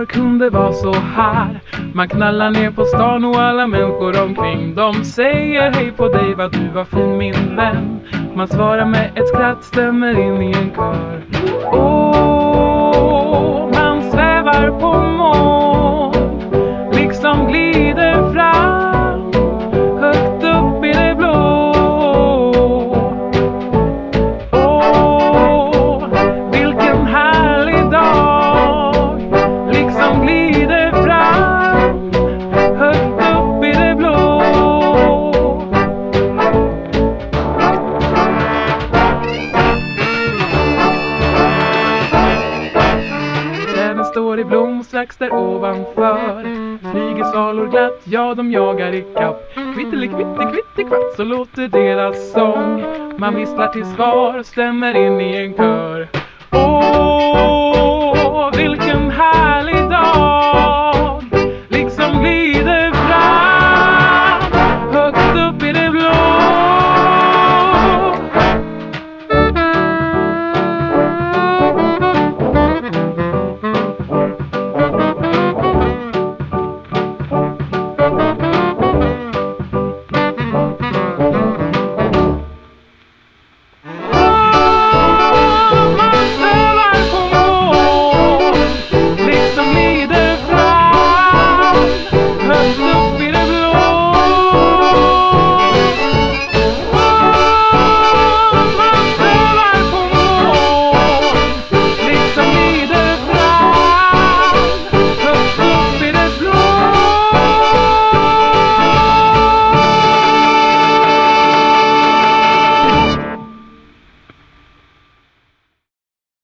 alla kunde vara så här? Man knallar ner på stan och alla människor omkring. De säger hej på dig vad du var fin min vän. Man svarar med ett skratt, stämmer in i en kör. Åh, man svävar på moln Liksom glider i blom strax där ovanför. Flyger svalor glatt, ja de jagar i kapp. Kvittelikvitte kvittekvatt så låter deras sång. Man visslar till svar, stämmer in i en kör. Åh,